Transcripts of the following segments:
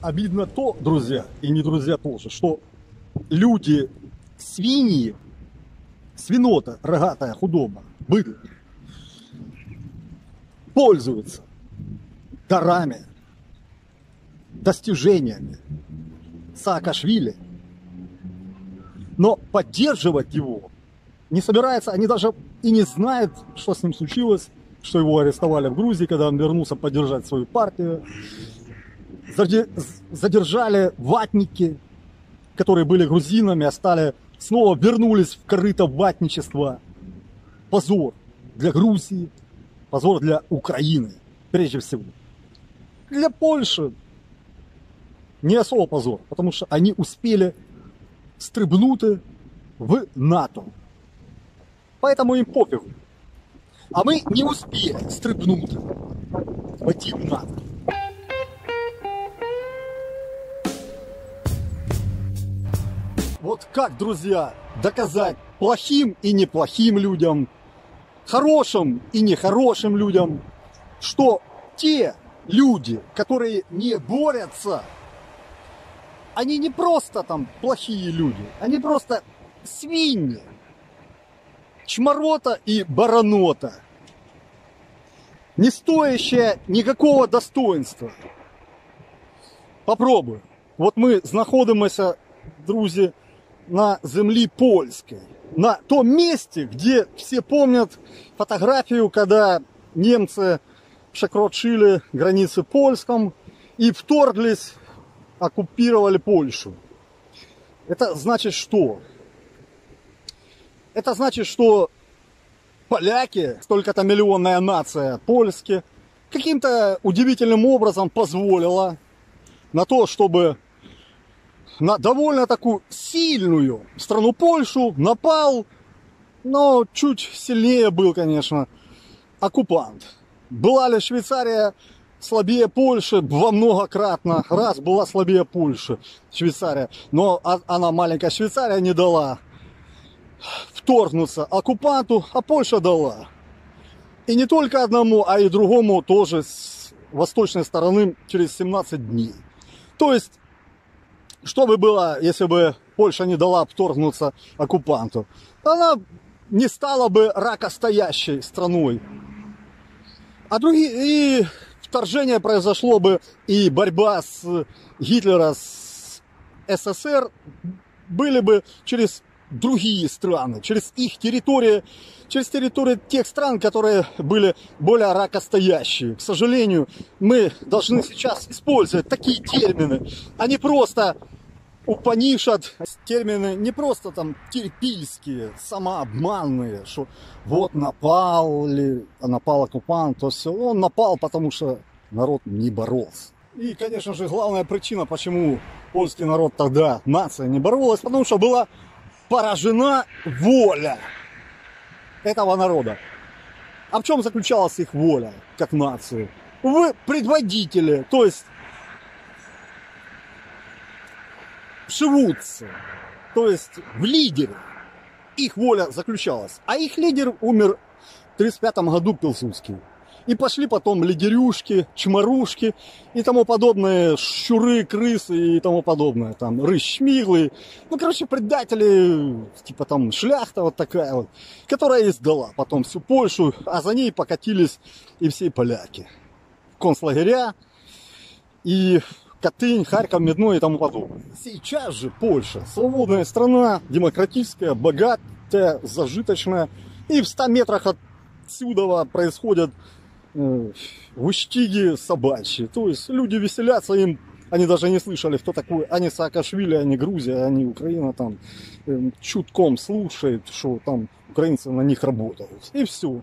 обидно то, друзья, и не друзья тоже, что люди, свиньи, свинота, рогатая худоба, быдло, пользуются дарами, достижениями Саакашвили, но поддерживать его не собирается, они даже и не знают, что с ним случилось, что его арестовали в Грузии, когда он вернулся поддержать свою партию. Задержали ватники, которые были грузинами, а стали, снова вернулись в корыто ватничества. Позор для Грузии, позор для Украины, прежде всего. Для Польши не особо позор, потому что они успели стрибнути в НАТО. Поэтому им пофигу. А мы не успели стрибнуть в НАТО. Вот как, друзья, доказать плохим и неплохим людям, хорошим и нехорошим людям, что те люди, которые не борются, они не просто там плохие люди, они просто свиньи, чморота и баранота, не стоящая никакого достоинства. Попробую. Вот мы знаходимося, друзі, на землі польській, на том месте, где все помнят фотографию, когда немцы przekroczyli границы польском и вторглись, оккупировали Польшу. Это значит что? Это значит, что поляки, столько-то миллионная нация польские, каким-то удивительным образом позволила на то, чтобы на довольно такую сильную страну Польшу напал, но чуть сильнее был, конечно, оккупант. Была ли Швейцария слабее Польши во многократно? Раз была слабее Польши, Швейцария, но она маленькая Швейцария не дала вторгнуться оккупанту, а Польша дала. И не только одному, а и другому тоже с восточной стороны через 17 дней. То есть, что бы было, если бы Польша не дала вторгнуться оккупанту? Она не стала бы ракостоящей страной. А другие, и вторжение произошло бы, и борьба с Гитлера с СССР были бы через другие страны, через их территории, через территории тех стран, которые были более ракостоящие. К сожалению, мы должны сейчас использовать такие термины, а не просто упанишат термины не просто там терпильские, самообманные, что вот напал ли, напал оккупант, то все. Он напал, потому что народ не боролся. И, конечно же, главная причина, почему польский народ тогда, нация не боролась, потому что была поражена воля этого народа. А в чем заключалась их воля, как нации? В предводителе, то есть шевутся, то есть в лидере. Их воля заключалась. А их лидер умер в 1935 году Пилсудский. И пошли потом лидерюшки, чморушки и тому подобное, щуры, крысы и тому подобное. Там шмиглы. Ну, короче, предатели, типа там шляхта вот такая вот, которая издала потом всю Польшу, а за ней покатились и все поляки. Концлагеря и Катынь, Харьков, Медно и тому подобное. Сейчас же Польша, свободная страна, демократическая, богатая, зажиточная. И в 100 метрах отсюда происходят э, выштиги собачьи. То есть люди веселятся, им они даже не слышали, кто такой Ани Саакашвили, они Грузия, они Украина там э, чутком слушает, что там украинцы на них работают. И все.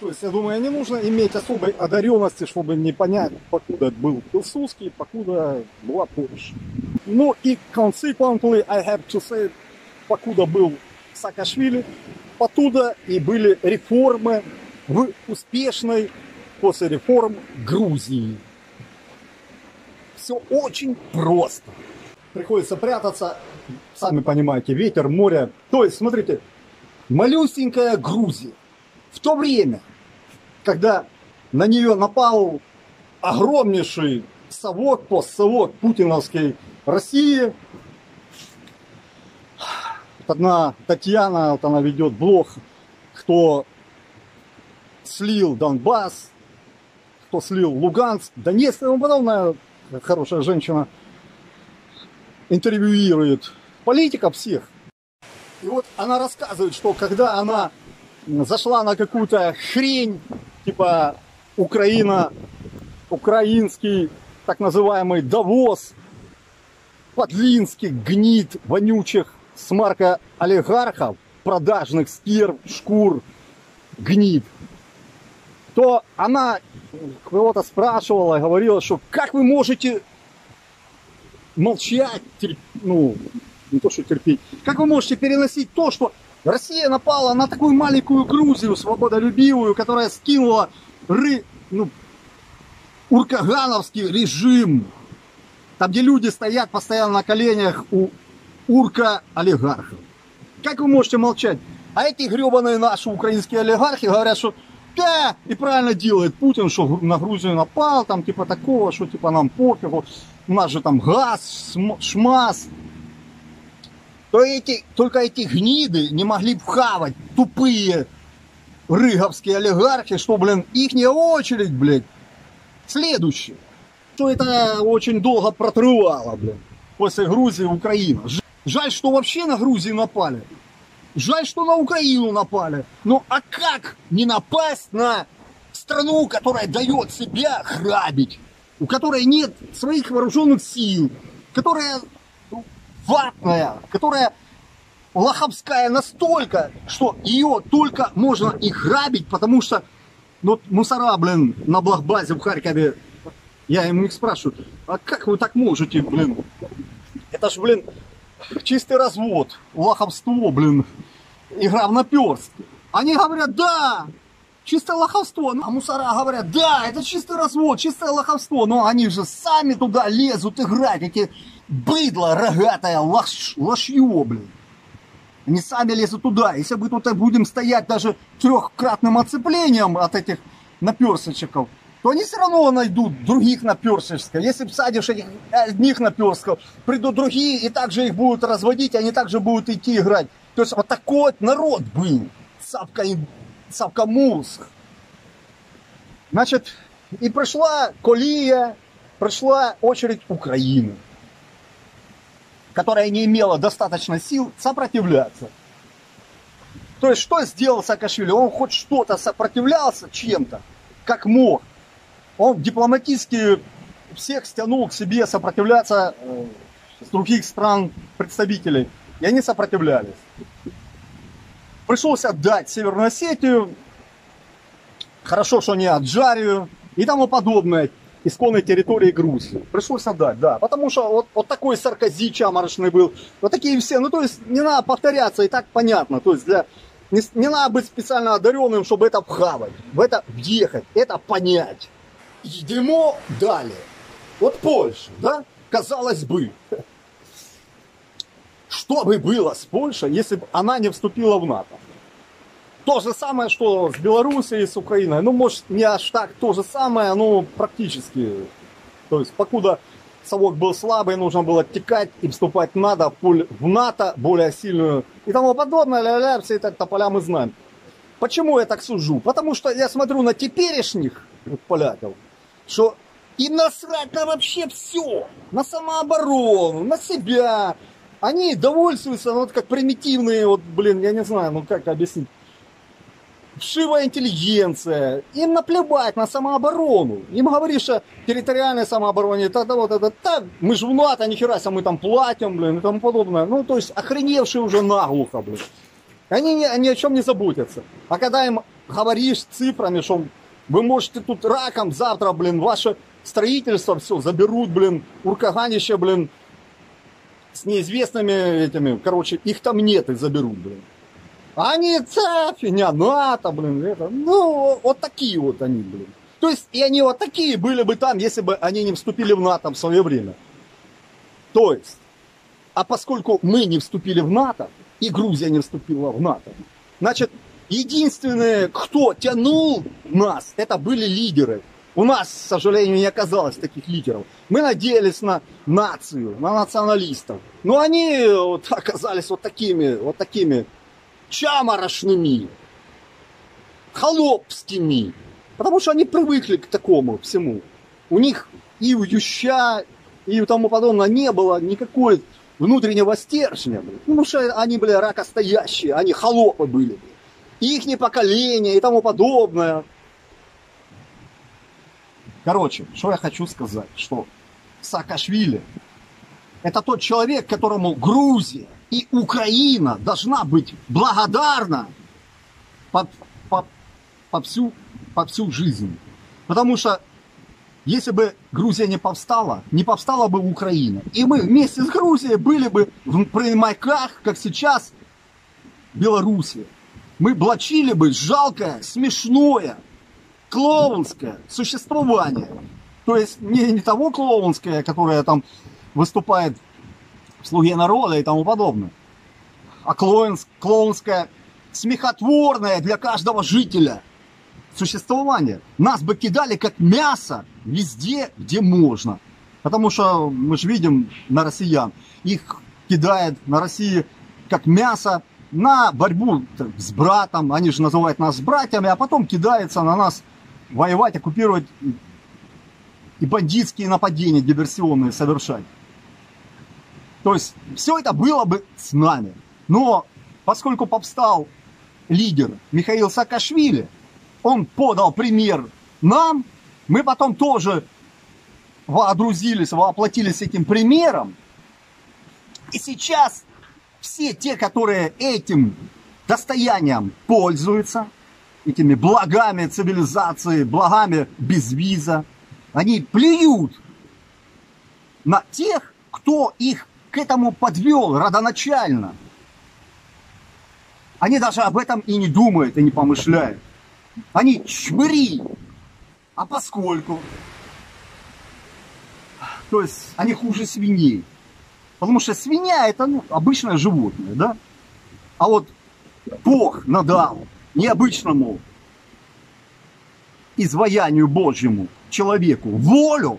То есть, я думаю, не нужно иметь особой одаренности, чтобы не понять, покуда был Пилсудский, покуда была Польша. Ну и consequently, I have to say, покуда был Саакашвили, потуда и были реформы в успешной после реформ Грузии. Все очень просто. Приходится прятаться, сами понимаете, ветер, море. То есть, смотрите, малюсенькая Грузия. В то время, когда на нее напал огромнейший совок, постсовок путиновской России. Одна Татьяна, вот она ведет блог, кто слил Донбасс, кто слил Луганск, Донецк и тому подобное. Хорошая женщина интервьюирует политиков всех. И вот она рассказывает, что когда она зашла на какую-то хрень, типа Украина, украинский так называемый Давос, подлинский гнит вонючих смарка олигархов, продажных стерв, шкур, гнит, то она кого-то спрашивала, говорила, что как вы можете молчать, терп... ну, не то, что терпеть, как вы можете переносить то, что Россия напала на такую маленькую Грузию, свободолюбивую, которая скинула ры, ну, уркагановский режим, там, где люди стоят постоянно на коленях у урка-олигархов. Как вы можете молчать? А эти гребаные наши украинские олигархи говорят, что да, и правильно делает Путин, что на Грузию напал, там типа такого, что типа нам пофигу, у нас же там газ, шмаз. То эти, только эти гниды не могли вхавать, тупые рыговские олигархи, что, блин, ихняя очередь, блядь, следующая. Что это очень долго протрывало, блин, после Грузии Украина. Жаль, что вообще на Грузию напали. Жаль, что на Украину напали. Ну а как не напасть на страну, которая дает себя грабить, у которой нет своих вооруженных сил, которая ватная, которая лоховская настолько, что ее только можно и грабить, потому что ну, мусора, блин, на блокбазе в Харькове, я ему их спрашиваю, а как вы так можете, блин? Это ж, блин, чистый развод, лоховство, блин, игра в наперст. Они говорят, да, чистое лоховство. Ну, а мусора говорят, да, это чистый развод, чистое лоховство. Но они же сами туда лезут играть, эти быдло рогатое, лош, лошье, блин. Они сами лезут туда. Если мы тут будем стоять даже трехкратным оцеплением от этих наперсочков, то они все равно найдут других наперсочков. Если садишь этих одних наперстков, придут другие и также их будут разводить, они также будут идти играть. То есть вот такой вот народ был. Сапка, Сапка Мурск. Значит, и пришла Колия, пришла очередь Украины, которая не имела достаточно сил сопротивляться. То есть, что сделал Саакашвили? Он хоть что-то сопротивлялся чем-то, как мог. Он дипломатически всех стянул к себе сопротивляться э, с других стран представителей. И они сопротивлялись. Пришлось отдать Северную Осетию, хорошо, что не Аджарию и тому подобное исконной территории Грузии. Пришлось отдать, да. Потому что вот, вот такой Саркози чаморочный был. Вот такие все. Ну, то есть, не надо повторяться, и так понятно. То есть, для, не, не надо быть специально одаренным, чтобы это вхавать, в это въехать, это понять. Идемо далее. Вот Польша, да? Казалось бы, что бы было с Польшей, если бы она не вступила в НАТО? То же самое, что с Белоруссией, с Украиной. Ну, может, не аж так то же самое, но практически. То есть, покуда совок был слабый, нужно было текать и вступать надо в НАТО, более сильную и тому подобное. Ля-ля, все это тополя мы знаем. Почему я так сужу? Потому что я смотрю на теперешних поляков, что им насрать на вообще все. На самооборону, на себя, они довольствуются, ну, вот как примитивные, вот, блин, я не знаю, ну, как объяснить. Вшивая интеллигенция. Им наплевать на самооборону. Им говоришь о территориальной самообороне, тогда вот это, так, мы же в НАТО, нихера себе, мы там платим, блин, и тому подобное. Ну, то есть, охреневшие уже наглухо, блин. Они ни, ни о чем не заботятся. А когда им говоришь цифрами, что вы можете тут раком завтра, блин, ваше строительство все заберут, блин, уркаганище, блин, с неизвестными этими, короче, их там нет и заберут, блин. Они, ца, фигня, НАТО, блин, это, ну, вот такие вот они, блин. То есть, и они вот такие были бы там, если бы они не вступили в НАТО в свое время. То есть, а поскольку мы не вступили в НАТО, и Грузия не вступила в НАТО, значит, единственные, кто тянул нас, это были лидеры. У нас, к сожалению, не оказалось таких лидеров. Мы надеялись на нацию, на националистов. Но они вот оказались вот такими, вот такими чаморошными, холопскими. Потому что они привыкли к такому всему. У них и у Юща, и тому подобное не было никакой внутреннего стержня. Потому что они были ракостоящие, они холопы были. Их поколение и тому подобное. Короче, что я хочу сказать, что Саакашвили это тот человек, которому Грузия и Украина должна быть благодарна по, по, по, всю, по всю жизнь. Потому что если бы Грузия не повстала, не повстала бы Украина. И мы вместе с Грузией были бы в прямайках, как сейчас Белоруссия. Мы блочили бы жалкое, смешное, клоунское существование. То есть не, не того клоунское, которое там выступает в «Слуге народа» и тому подобное, а клоунс, клоунское, смехотворное для каждого жителя существование. Нас бы кидали как мясо везде, где можно. Потому что мы же видим на россиян, их кидает на России как мясо на борьбу с братом, они же называют нас братьями, а потом кидается на нас воевать, оккупировать и бандитские нападения диверсионные совершать. То есть все это было бы с нами. Но поскольку повстал лидер Михаил Саакашвили, он подал пример нам, мы потом тоже водрузились, воплотились этим примером. И сейчас все те, которые этим достоянием пользуются, этими благами цивилизации, благами без виза, они плюют на тех, кто их к этому подвел родоначально. Они даже об этом и не думают, и не помышляют. Они чмыри. А поскольку? То есть они хуже свиней. Потому что свинья это ну, обычное животное, да? А вот Бог надал необычному изваянию Божьему человеку волю,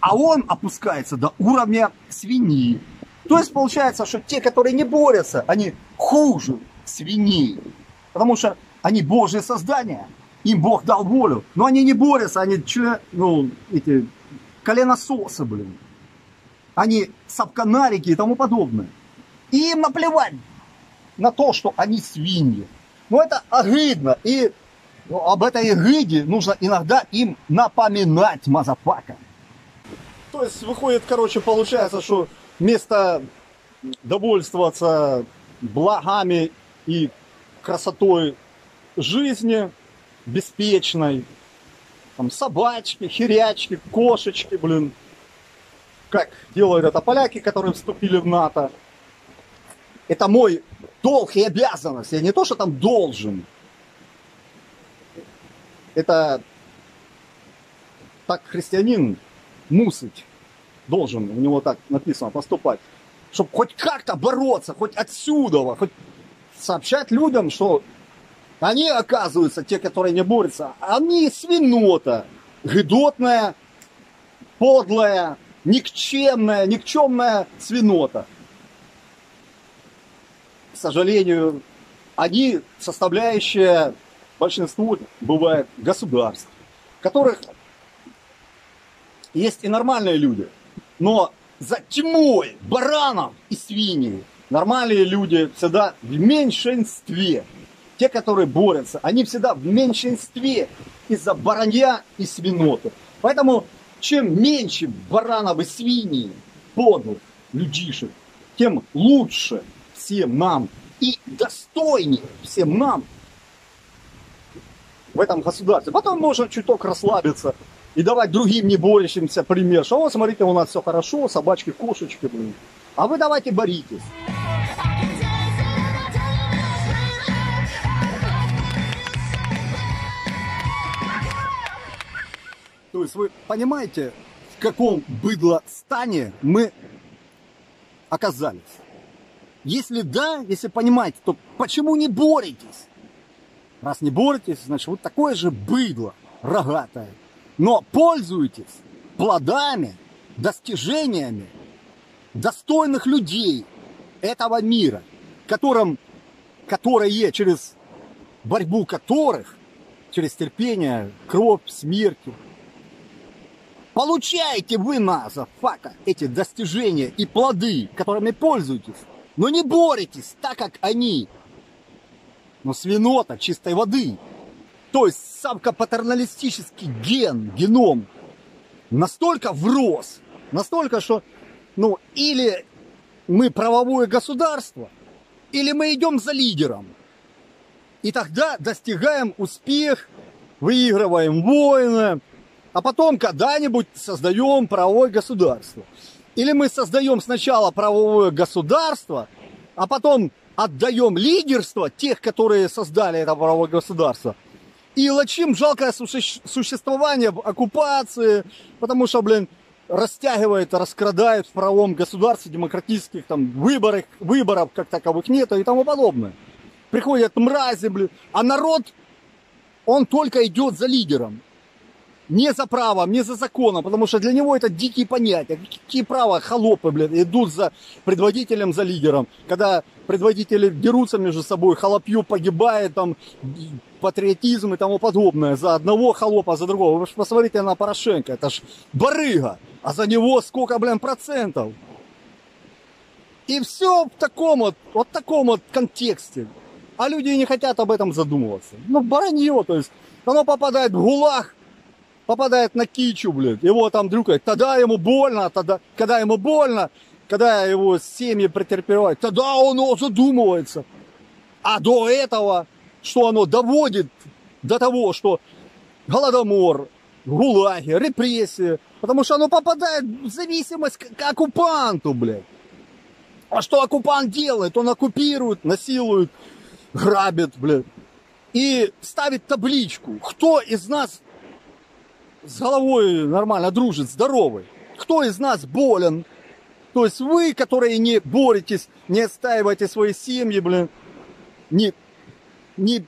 а он опускается до уровня свиньи. То есть получается, что те, которые не борются, они хуже свиней. Потому что они Божьи создания, им Бог дал волю, но они не борются, они ну, эти коленососы, блин. Они сапканарики и тому подобное. И им наплевать на то, что они свиньи. Но это огидно. И ну, об этой огиде нужно иногда им напоминать, мазапака. То есть выходит, короче, получается, что вместо довольствоваться благами и красотой жизни беспечной, там собачки, херячки, кошечки, блин, как делают это поляки, которые вступили в НАТО. Это мой долг и обязанность. Я не то, что там должен. Это так христианин мусыть должен, у него так написано, поступать. Чтобы хоть как-то бороться, хоть отсюда, хоть сообщать людям, что они, оказываются, те, которые не борются, они свинота, гидотная, подлая, никчемная, никчемная свинота. Сожалению, они составляющая большинство бывает государств, в которых есть и нормальные люди, но за тьмой баранов и свиней нормальные люди всегда в меньшинстве. Те, которые борются, они всегда в меньшинстве из-за баранья и свиноты. Поэтому чем меньше баранов и свиней, подлых людишек, тем лучше всем нам и достойнее всем нам в этом государстве. Потом можно чуток расслабиться и давать другим не борющимся пример, что вот смотрите, у нас все хорошо, собачки, кошечки, блин. А вы давайте боритесь. То есть вы понимаете, в каком быдло-стане мы оказались? Если да, если понимаете, то почему не боретесь? Раз не боретесь, значит, вот такое же быдло. рогатая. Но пользуйтесь плодами, достижениями достойных людей этого мира, которым, которые через борьбу которых, через терпение, кровь, смерть, получаете вы, наза, фака, эти достижения и плоды, которыми пользуетесь, но не боретесь так, как они. Но свинота чистой воды. То есть самко-патерналистический ген, геном настолько врос, настолько, что, ну, или мы правовое государство, или мы идем за лидером. И тогда достигаем успех, выигрываем войны, а потом когда-нибудь создаем правовое государство. Или мы создаем сначала правовое государство, а потом отдаем лидерство тех, которые создали это правовое государство. И лачим жалкое существование в оккупации, потому что, блин, растягивает, раскрадает в правом государстве демократических там выборах, выборов как таковых нет и тому подобное. Приходят мрази, блин, а народ, он только идет за лидером не за правом, не за законом, потому что для него это дикие понятия. Какие права холопы, блин, идут за предводителем, за лидером. Когда предводители дерутся между собой, холопью погибает, там, патриотизм и тому подобное. За одного холопа, за другого. Вы же посмотрите на Порошенко, это ж барыга. А за него сколько, блин, процентов? И все в таком вот, вот таком вот контексте. А люди не хотят об этом задумываться. Ну, баранье, то есть, оно попадает в гулаг, попадает на кичу, блядь, его там дрюкает, тогда ему больно, тогда, когда ему больно, когда его семьи претерпевают, тогда он задумывается. А до этого, что оно доводит до того, что голодомор, гулаги, репрессии, потому что оно попадает в зависимость к оккупанту, блядь. А что оккупант делает? Он оккупирует, насилует, грабит, блядь. И ставит табличку. Кто из нас с головой нормально дружит, здоровый. Кто из нас болен? То есть вы, которые не боретесь, не отстаиваете свои семьи, блин, не, не,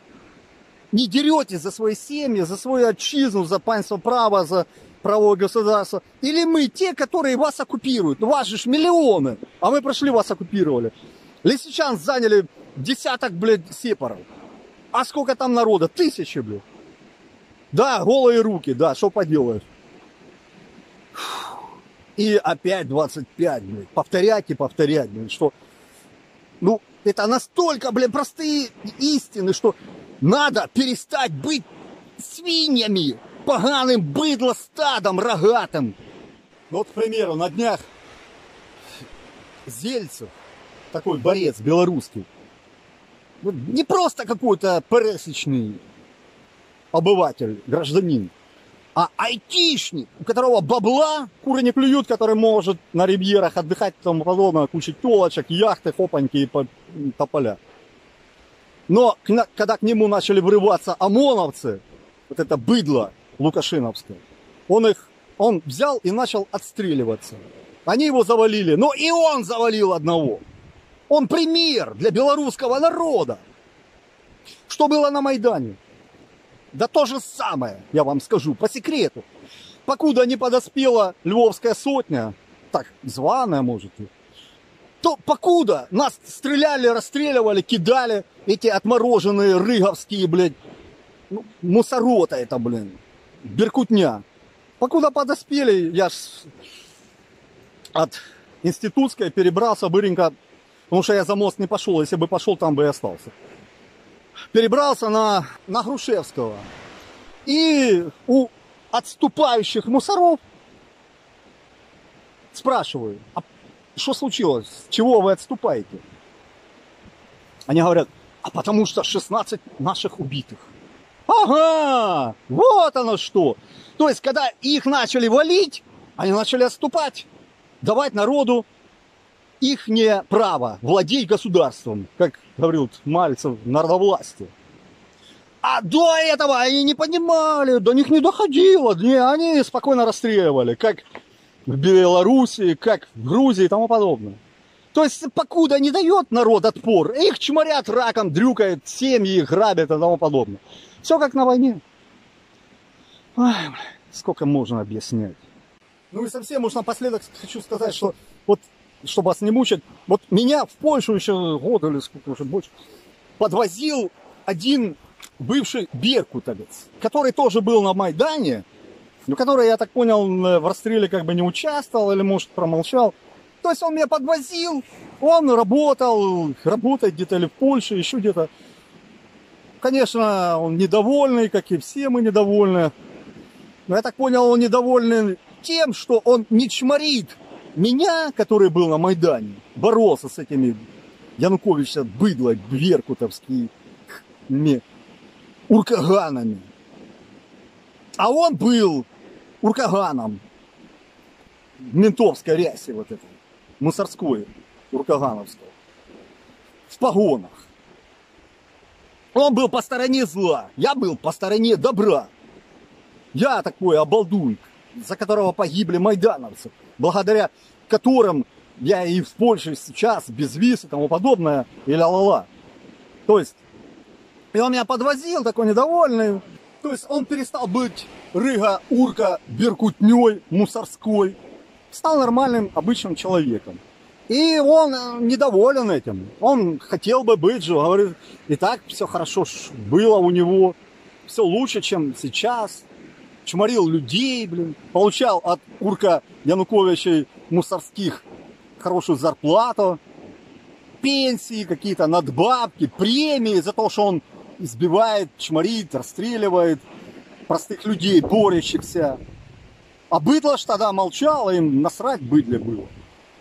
не деретесь за свои семьи, за свою отчизну, за панство права, за правое государство. Или мы те, которые вас оккупируют. Ну, вас же миллионы, а мы прошли, вас оккупировали. Лисичан заняли десяток, блядь, сепаров. А сколько там народа? Тысячи, блядь. Да, голые руки, да, что поделаешь. И опять 25, блин. Повторять и повторять, блин, что... Ну, это настолько, блин, простые истины, что надо перестать быть свиньями, поганым быдло стадом рогатым. Ну, вот, к примеру, на днях Зельцев, такой борец белорусский, не просто какой-то пересечный обыватель, гражданин, а айтишник, у которого бабла куры не клюют, который может на ривьерах отдыхать и тому подобное, куча телочек, яхты, хопаньки и тополя. Но когда к нему начали врываться ОМОНовцы, вот это быдло лукашиновское, он их, он взял и начал отстреливаться. Они его завалили, но и он завалил одного. Он пример для белорусского народа. Что было на Майдане? Да то же самое, я вам скажу, по секрету. Покуда не подоспела Львовская сотня, так званая, может, то покуда нас стреляли, расстреливали, кидали эти отмороженные рыговские, блядь, ну, мусорота это, блин, беркутня. Покуда подоспели, я ж от институтской перебрался быренько, потому что я за мост не пошел, если бы пошел, там бы и остался перебрался на, на Грушевского. И у отступающих мусоров спрашиваю, а что случилось? С чего вы отступаете? Они говорят, а потому что 16 наших убитых. Ага, вот оно что. То есть, когда их начали валить, они начали отступать, давать народу их не право владеть государством, как говорил Мальцев, народовластие. А до этого они не понимали, до них не доходило, не, они спокойно расстреливали, как в Белоруссии, как в Грузии и тому подобное. То есть, покуда не дает народ отпор, их чморят раком, дрюкают, семьи грабят и тому подобное. Все как на войне. Ой, сколько можно объяснять. Ну и совсем уж напоследок хочу сказать, что вот, чтобы вас не мучать, вот меня в Польшу еще год или сколько уже больше подвозил один бывший беркутовец, который тоже был на Майдане, но который, я так понял, в расстреле как бы не участвовал или, может, промолчал. То есть он меня подвозил, он работал, работает где-то или в Польше, еще где-то. Конечно, он недовольный, как и все мы недовольны. Но я так понял, он недовольный тем, что он не чморит меня, который был на Майдане, боролся с этими Януковича, быдло, беркутовскими уркаганами. А он был уркаганом ментовской рясе вот этой, мусорской, уркагановской, в погонах. Он был по стороне зла, я был по стороне добра. Я такой обалдуйк, за которого погибли майдановцы, благодаря которым я и в Польше сейчас без виз и тому подобное, и ля-ла-ла. То есть, и он меня подвозил, такой недовольный. То есть он перестал быть рыга, урка, беркутней, мусорской. Стал нормальным, обычным человеком. И он э, недоволен этим. Он хотел бы быть же, говорит, и так все хорошо было у него, все лучше, чем сейчас. Чморил людей, блин, получал от Урка Януковича мусорских хорошую зарплату, пенсии какие-то, надбавки, премии за то, что он избивает, чморит, расстреливает простых людей, борющихся. А быдло ж тогда молчало, им насрать быдле было.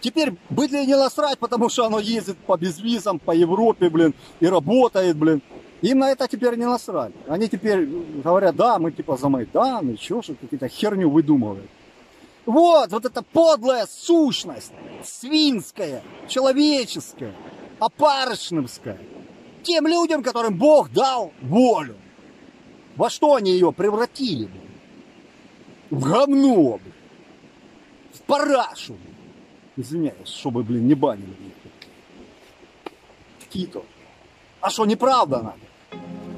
Теперь быдле не насрать, потому что оно ездит по безвизам, по Европе, блин, и работает, блин. Им на это теперь не насрать. Они теперь говорят, да, мы типа за Майдан, и что, что какие-то херню выдумывают. Вот, вот эта подлая сущность, свинская, человеческая, опарышновская. Тем людям, которым Бог дал волю. Во что они ее превратили? В говно, блин. в парашу. Блин. Извиняюсь, чтобы, блин, не банили. Какие-то. А что, неправда надо? Thank you.